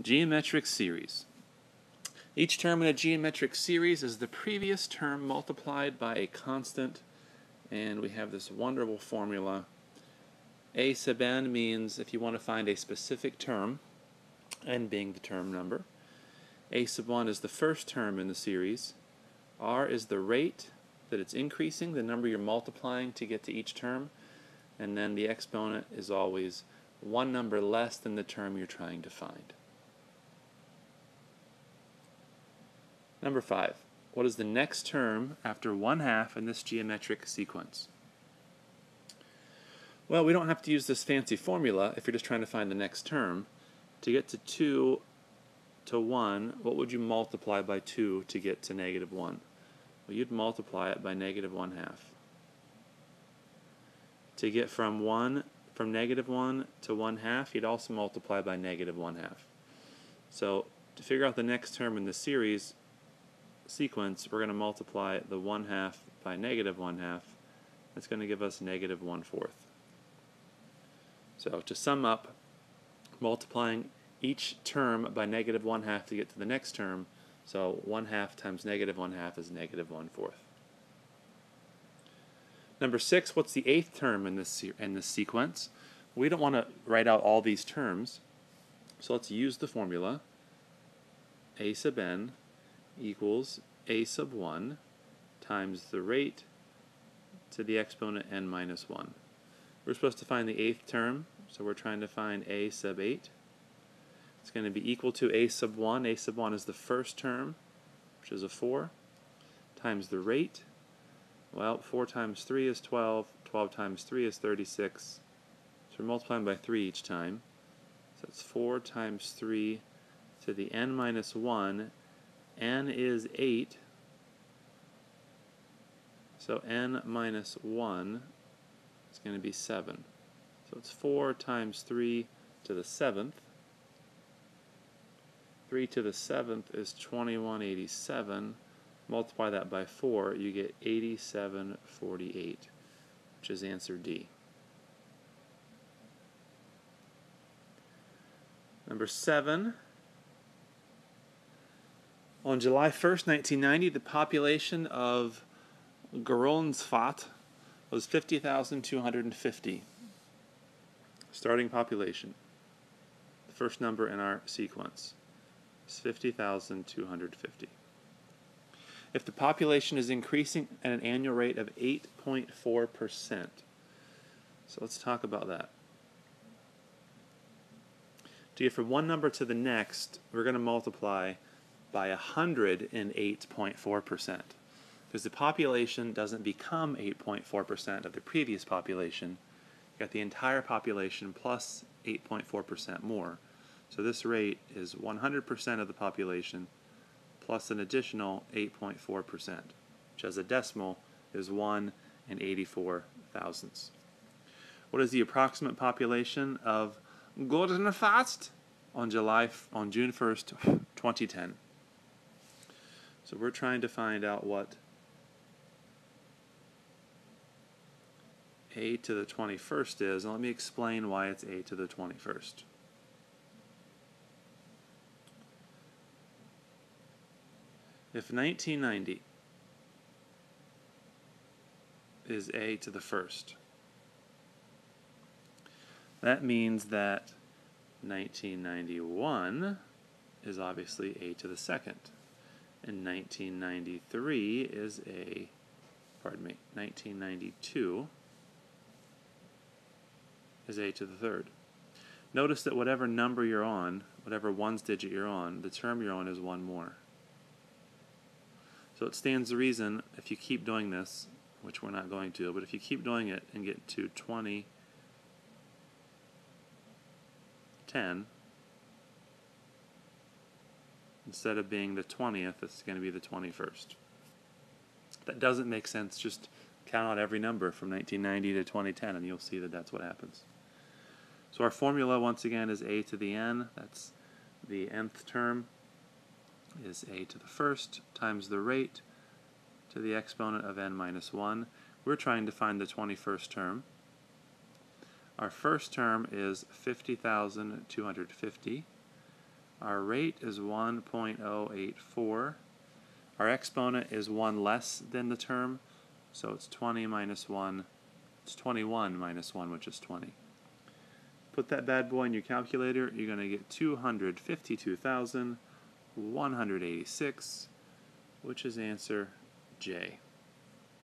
Geometric series. Each term in a geometric series is the previous term multiplied by a constant, and we have this wonderful formula. A sub n means if you want to find a specific term, n being the term number, a sub 1 is the first term in the series, r is the rate that it's increasing, the number you're multiplying to get to each term, and then the exponent is always one number less than the term you're trying to find. Number five, what is the next term after 1 half in this geometric sequence? Well, we don't have to use this fancy formula if you're just trying to find the next term. To get to 2 to 1, what would you multiply by 2 to get to negative 1? Well, you'd multiply it by negative 1 half. To get from 1, from negative 1 to 1 half, you'd also multiply by negative 1 half. So to figure out the next term in the series, sequence, we're going to multiply the 1 half by negative 1 half. That's going to give us negative 1 fourth. So to sum up, multiplying each term by negative 1 half to get to the next term, so 1 half times negative 1 half is negative 1 fourth. Number 6, what's the eighth term in this, in this sequence? We don't want to write out all these terms, so let's use the formula a sub n equals a sub 1 times the rate to the exponent n minus 1. We're supposed to find the eighth term, so we're trying to find a sub 8. It's going to be equal to a sub 1. a sub 1 is the first term, which is a 4, times the rate. Well, 4 times 3 is 12, 12 times 3 is 36. So we're multiplying by 3 each time. So it's 4 times 3 to the n minus 1 n is 8, so n minus 1 is going to be 7. So it's 4 times 3 to the 7th. 3 to the 7th is 2187. Multiply that by 4, you get 8748, which is answer D. Number 7 on July 1st, 1990, the population of Geronsfat was 50,250. Starting population. The first number in our sequence is 50,250. If the population is increasing at an annual rate of 8.4%, so let's talk about that. To get from one number to the next, we're going to multiply by 108.4%. Because the population doesn't become 8.4% of the previous population. You got the entire population plus 8.4% more. So this rate is 100% of the population plus an additional 8.4%, which as a decimal is 1 and 84 thousandths. What is the approximate population of Gordenfast on July on June 1st, 2010? So we're trying to find out what a to the 21st is, and let me explain why it's a to the 21st. If 1990 is a to the first, that means that 1991 is obviously a to the second in 1993 is a, pardon me, 1992 is a to the third. Notice that whatever number you're on, whatever ones digit you're on, the term you're on is one more. So it stands to reason if you keep doing this, which we're not going to, but if you keep doing it and get to 20, 10, instead of being the 20th, it's going to be the 21st. That doesn't make sense. Just count out every number from 1990 to 2010 and you'll see that that's what happens. So our formula once again is a to the n, that's the nth term, is a to the first times the rate to the exponent of n minus 1. We're trying to find the 21st term. Our first term is 50,250. Our rate is 1.084. Our exponent is 1 less than the term, so it's 20 minus 1. It's 21 minus 1, which is 20. Put that bad boy in your calculator, you're going to get 252,186, which is answer J.